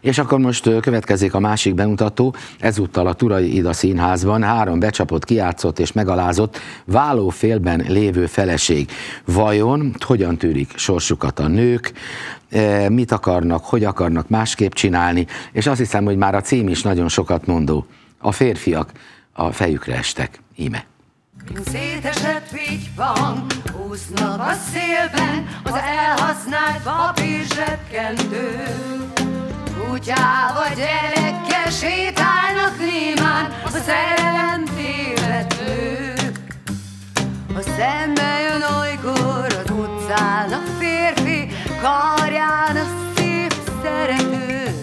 És akkor most következik a másik bemutató, ezúttal a Turai Ida Színházban három becsapott, kiátszott és megalázott vállófélben lévő feleség. Vajon hogyan tűrik sorsukat a nők, mit akarnak, hogy akarnak másképp csinálni, és azt hiszem, hogy már a cím is nagyon sokat mondó. A férfiak a fejükre estek. Íme. Szétesett van, úsznak a szélben az elhasznált papír zsebkendő. Kutyával gyerekkel sétálnak némán a szerelem tévedők. A szembe jön olykor az utcán a férfi, karján a szép szerető.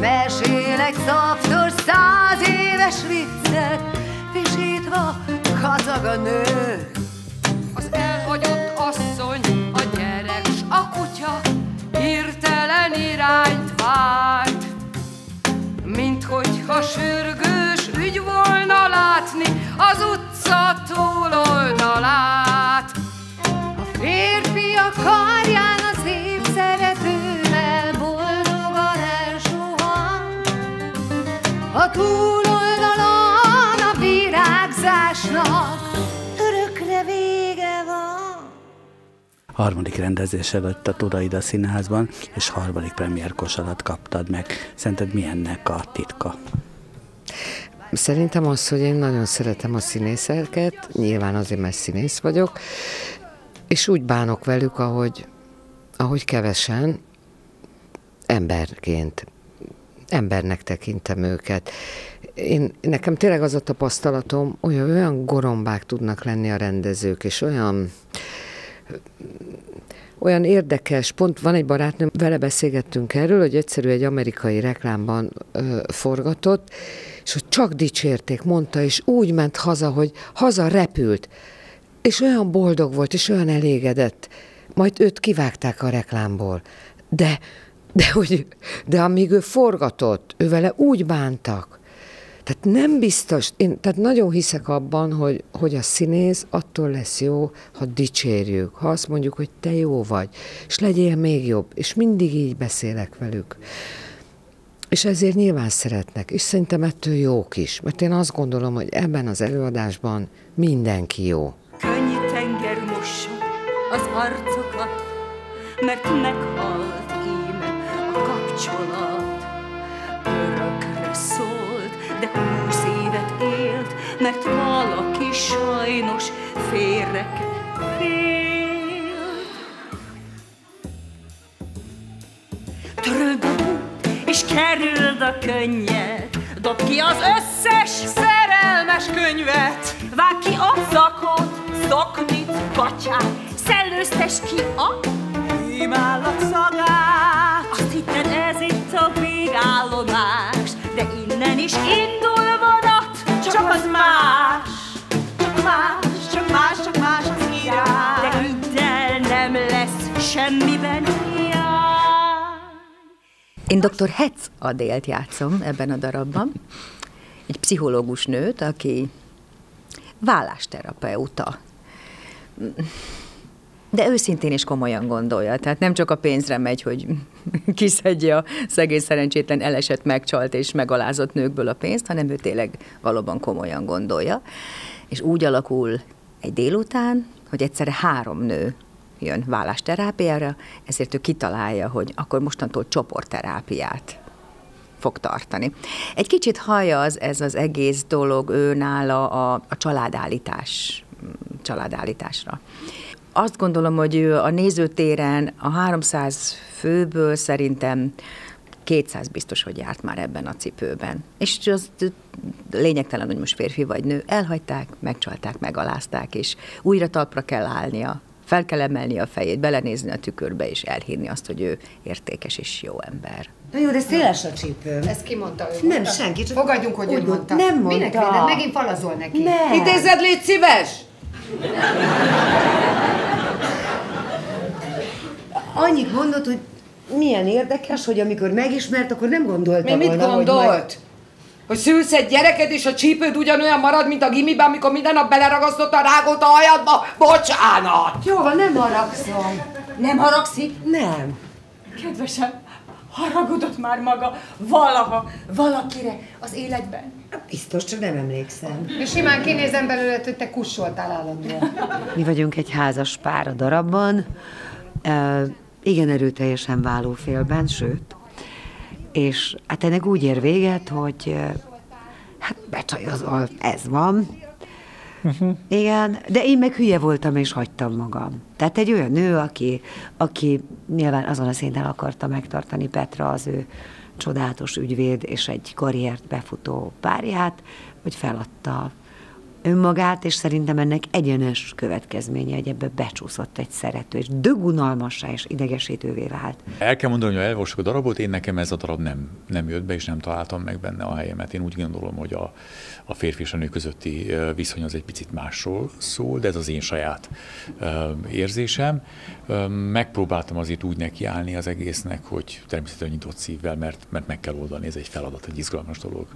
Mesélek szaptos száz éves viccet, visítva kazag a nő. Az elhagyott asszony, a gyerek s a kutya hirtelen irányt vált. Mint hogyha sürgős ügy volna látni az utca túloldalát. A férfi a karján az év szeretővel boldogan elsuhan. A túloldalon a virágzásnak Harmadik rendezés előtt a Turaida Színházban, és harmadik premier kosarat kaptad meg. Szerinted milyennek a titka? Szerintem az, hogy én nagyon szeretem a színészeket, nyilván azért, mert színész vagyok, és úgy bánok velük, ahogy, ahogy kevesen, emberként, embernek tekintem őket. Én, nekem tényleg az a tapasztalatom, olyan, olyan gorombák tudnak lenni a rendezők, és olyan olyan érdekes, pont van egy barátnőm, vele beszélgettünk erről, hogy egyszerű egy amerikai reklámban ö, forgatott, és hogy csak dicsérték, mondta, és úgy ment haza, hogy haza repült, és olyan boldog volt, és olyan elégedett. Majd őt kivágták a reklámból. De, de, hogy, de amíg ő forgatott, ő vele úgy bántak, tehát nem biztos, én tehát nagyon hiszek abban, hogy, hogy a színész attól lesz jó, ha dicsérjük, ha azt mondjuk, hogy te jó vagy, és legyél még jobb, és mindig így beszélek velük. És ezért nyilván szeretnek, és szerintem ettől jók is, mert én azt gondolom, hogy ebben az előadásban mindenki jó. Könnyű tenger mossa az arcokat, mert meghalt mert valaki sajnos félre félt. Töröld a bút, és kerüld a könnyet, dob ki az összes szerelmes könyvet, vág ki a zakot, szoknit, kacsát, szellőztes ki a hímállat szagát. Azt hitted ez itt a végállomás, de innen is indul vonat, csak az más. Csak más, csak más, csak más az irány. De hidd el, nem lesz semmiben hiány. Én dr. Hetz Adélt játszom ebben a darabban. Egy pszichológus nőt, aki vállásterapeuta. De őszintén és komolyan gondolja. Tehát nem csak a pénzre megy, hogy kiszedje a szegény szerencsétlen elesett, megcsalt és megalázott nőkből a pénzt, hanem ő tényleg valóban komolyan gondolja. És úgy alakul egy délután, hogy egyszerre három nő jön vállásterápiára, ezért ő kitalálja, hogy akkor mostantól csoportterápiát fog tartani. Egy kicsit hallja az, ez az egész dolog ő nála a, a családállítás, családállításra. Azt gondolom, hogy ő a nézőtéren a 300 főből szerintem 200 biztos, hogy járt már ebben a cipőben. És az lényegtelen, hogy most férfi vagy nő, elhagyták, megcsalták, megalázták, és újra talpra kell állnia, fel kell emelni a fejét, belenézni a tükörbe, és elhinni azt, hogy ő értékes és jó ember. Na jó, de széles a csípő. Ezt ki mondta ő? Nem, mondta? senki, csak Fogadjunk, hogy úgy ő mond- mondta. nem mondta. Minek véded? Megint falazol neki. Nem. Idézed, légy szíves! Annyit mondott, hogy milyen érdekes, hogy amikor megismert, akkor nem gondolta Mi mit volna, gondolt? hogy majd... Hogy szülsz egy gyereket, és a csípőd ugyanolyan marad, mint a gimiben, amikor minden nap beleragasztott a rágót a hajadba? Bocsánat! Jó van, nem haragszom. Nem haragszik? Nem. Kedvesem, haragudott már maga valaha, valakire az életben? Biztos, csak nem emlékszem. És simán kinézem belőle, hogy te kussoltál állandóan. Mi vagyunk egy házas pár a darabban, e, igen erőteljesen válófélben, sőt, és hát ennek úgy ér véget, hogy hát becsajozol, ez van. Uh-huh. Igen, de én meg hülye voltam, és hagytam magam. Tehát egy olyan nő, aki, aki nyilván azon a szinten akarta megtartani Petra az ő csodálatos ügyvéd és egy karriert befutó párját, hogy feladta önmagát, és szerintem ennek egyenes következménye, hogy ebbe becsúszott egy szerető, és dögunalmassá és idegesítővé vált. El kell mondani, hogy elolvasok a darabot, én nekem ez a darab nem, nem jött be, és nem találtam meg benne a helyemet. Én úgy gondolom, hogy a, a férfi és a nő közötti viszony az egy picit másról szól, de ez az én saját érzésem. Megpróbáltam azért úgy nekiállni az egésznek, hogy természetesen nyitott szívvel, mert, mert meg kell oldani, ez egy feladat, egy izgalmas dolog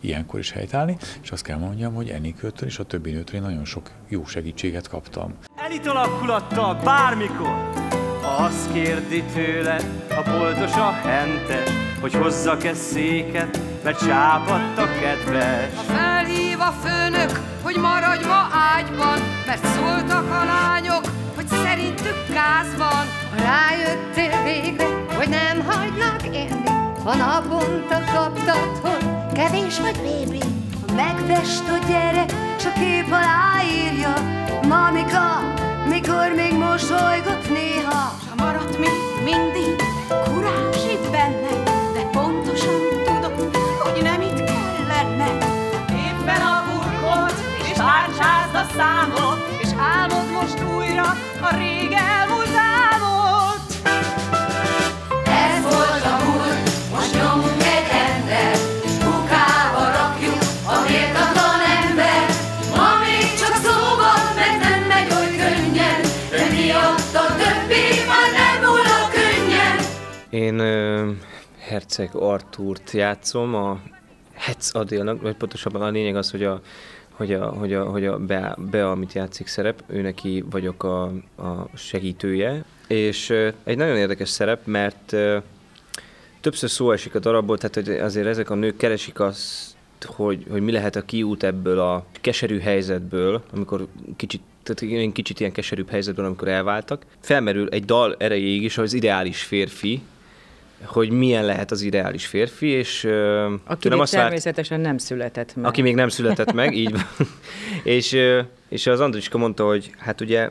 ilyenkor is helytállni, és azt kell mondjam, hogy Enikőtől és a többi nőtől én nagyon sok jó segítséget kaptam. Elit alakulattal bármikor, ha azt kérdi tőle a boltos a hentes, hogy hozzak-e széket, mert csápadt a kedves. Ha felhív a főnök, hogy maradj ma ágyban, mert szóltak a lányok, hogy szerintük gáz van. Ha rájöttél végre, hogy nem hagynak élni, ha naponta kaptad, hogy kevés vagy bébi, megvest a gyerek, s a kép aláírja, Mamika, mikor még mosolygott néha. S ha maradt még mindig kurázs itt benne, de pontosan tudom, hogy nem itt kell lenne. Éppen a burkot, és tárcsázd a számot, és álmod most újra a rég Én ö, Herceg Artúrt játszom, a Hetz Adélnak, vagy pontosabban a lényeg az, hogy a, hogy a, hogy a, hogy a Bea, Bea, amit játszik szerep, ő neki vagyok a, a segítője, és ö, egy nagyon érdekes szerep, mert ö, többször szó esik a darabból, tehát hogy azért ezek a nők keresik azt, hogy, hogy mi lehet a kiút ebből a keserű helyzetből, amikor kicsit tehát én kicsit ilyen keserűbb helyzetből, amikor elváltak. Felmerül egy dal erejéig is az ideális férfi, hogy milyen lehet az ideális férfi, és Aki még azt várt- természetesen nem született meg. aki még nem született meg, így van. és, és az Andriska mondta, hogy hát ugye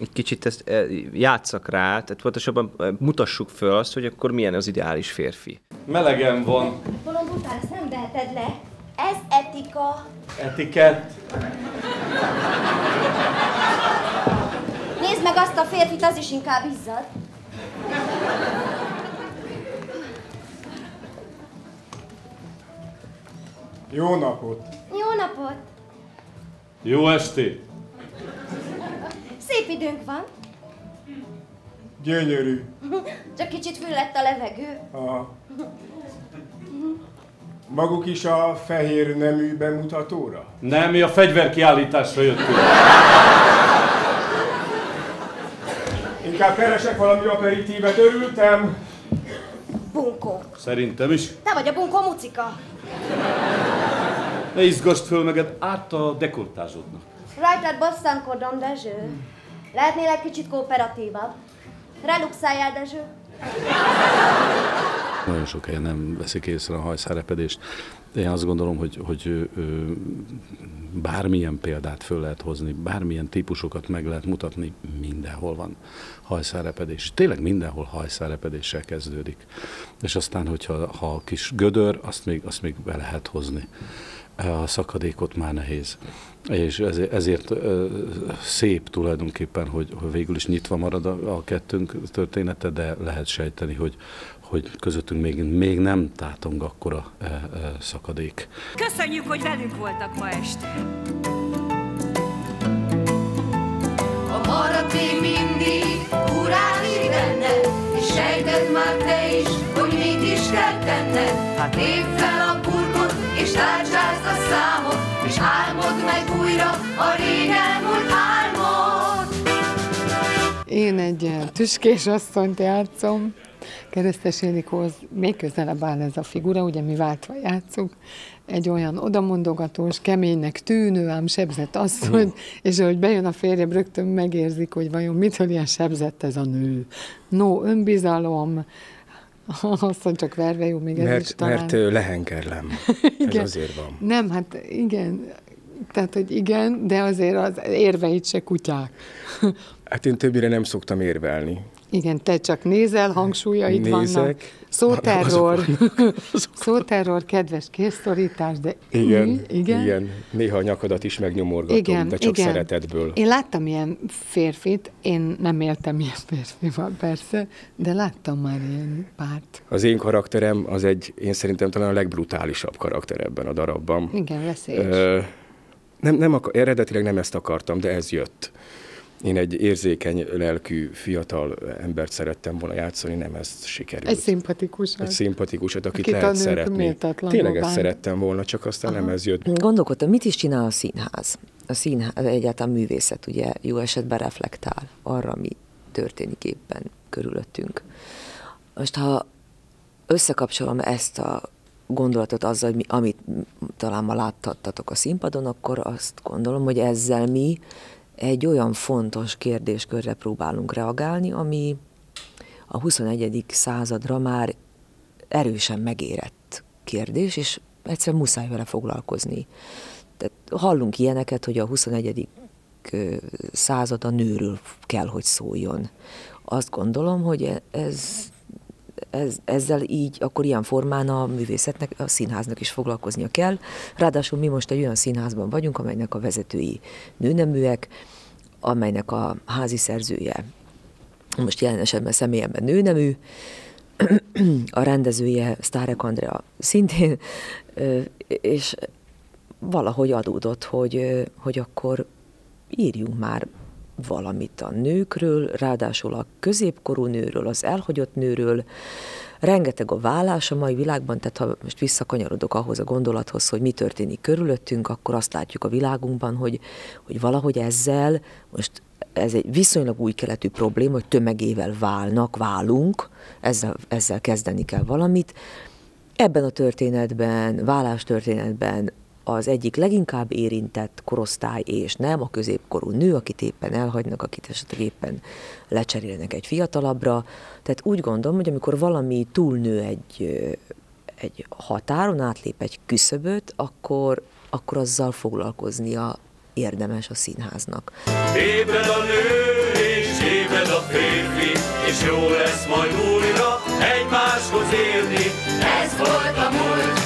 egy kicsit ezt játszak rá, tehát pontosabban mutassuk föl azt, hogy akkor milyen az ideális férfi. Melegem van. Bolond után ezt nem veheted le. Ez etika. Etikett. Nézd meg azt a férfit, az is inkább izzad. Jó napot! Jó napot! Jó estét. Szép időnk van. Gyönyörű. Csak kicsit füllett a levegő. A... Maguk is a fehér nemű bemutatóra? Nem, mi a fegyverkiállításra jöttünk. Inkább keresek valami aperitívet, örültem. Bunkó. Szerintem is. Te vagy a bunkó mucika. Ne izgasd föl meged át a dekoltázsodnak. Rajtad bosszankodom, Dezső. Lehetnél egy kicsit kooperatívabb. Reluxáljál, Dezső. Nagyon sok helyen nem veszik észre a hajszárepedést. Én azt gondolom, hogy, hogy ö, bármilyen példát föl lehet hozni, bármilyen típusokat meg lehet mutatni, mindenhol van hajszárepedés. Tényleg mindenhol hajszárepedéssel kezdődik. És aztán, hogyha ha a kis gödör, azt még, azt még be lehet hozni. A szakadékot már nehéz. És ezért, ezért szép tulajdonképpen, hogy, végül is nyitva marad a, a kettőnk története, de lehet sejteni, hogy, hogy közöttünk még, még nem tátong akkora e, e, szakadék. Köszönjük, hogy velünk voltak ma este. Ha marad még mindig urálni benne, és sejted már te is, hogy mit is kell tenned. Hát egy ilyen tüskés asszonyt játszom, Keresztes Énikóhoz még közelebb áll ez a figura, ugye mi váltva játszunk, egy olyan odamondogatós, keménynek tűnő, ám sebzett asszony, és ahogy bejön a férjem, rögtön megérzik, hogy vajon mitől ilyen sebzett ez a nő. No, önbizalom, azt csak verve jó, még ez is Mert, talán. mert lehengerlem. Ez Igen. azért van. Nem, hát igen, tehát, hogy igen, de azért az érveit se kutyák. Hát én többire nem szoktam érvelni. Igen, te csak nézel, hangsúlyaid Nézek. vannak. Szóterror, szóterror, kedves készszorítás, de Igen, igen. igen. igen. Néha a nyakadat is megnyomorgatom, Igen, de csak igen. szeretetből. Én láttam ilyen férfit, én nem éltem ilyen férfival persze, de láttam már ilyen párt. Az én karakterem az egy, én szerintem talán a legbrutálisabb karakter ebben a darabban. Igen, veszélyes. Ö, nem, nem akar, eredetileg nem ezt akartam, de ez jött. Én egy érzékeny lelkű fiatal embert szerettem volna játszani, nem ezt sikerült. Egy szimpatikus. egy szimpatikusat, akit, Akit lehet szeretni. Tényleg ezt szerettem volna, csak aztán nem ez jött. Gondolkodtam, mit is csinál a színház? A színház, egyáltalán művészet ugye jó esetben reflektál arra, mi történik éppen körülöttünk. Most ha összekapcsolom ezt a gondolatot azzal, hogy mi, amit talán ma láthattatok a színpadon, akkor azt gondolom, hogy ezzel mi egy olyan fontos kérdéskörre próbálunk reagálni, ami a 21. századra már erősen megérett kérdés, és egyszer muszáj vele foglalkozni. Tehát hallunk ilyeneket, hogy a 21. ö, század a nőről kell, hogy szóljon. Azt gondolom, hogy e- ez, ez, ezzel így, akkor ilyen formán a művészetnek, a színháznak is foglalkoznia kell. Ráadásul mi most egy olyan színházban vagyunk, amelynek a vezetői nőneműek, amelynek a házi szerzője most jelen esetben személyemben nőnemű, a rendezője Sztárek Andrea szintén, és valahogy adódott, hogy, hogy akkor írjunk már valamit a nőkről, ráadásul a középkorú nőről, az elhagyott nőről, rengeteg a vállás a mai világban, tehát ha most visszakanyarodok ahhoz a gondolathoz, hogy mi történik körülöttünk, akkor azt látjuk a világunkban, hogy, hogy valahogy ezzel, most ez egy viszonylag új keletű probléma, hogy tömegével válnak, válunk, ezzel, ezzel kezdeni kell valamit. Ebben a történetben, vállás történetben az egyik leginkább érintett korosztály, és nem a középkorú nő, akit éppen elhagynak, akit esetleg éppen lecserélnek egy fiatalabbra. Tehát úgy gondolom, hogy amikor valami túlnő egy, egy határon, átlép egy küszöböt, akkor, akkor azzal foglalkoznia érdemes a színháznak. Ébred a nő és ébred a férfi, és jó lesz majd újra egymáshoz érni. Ez volt a múlt,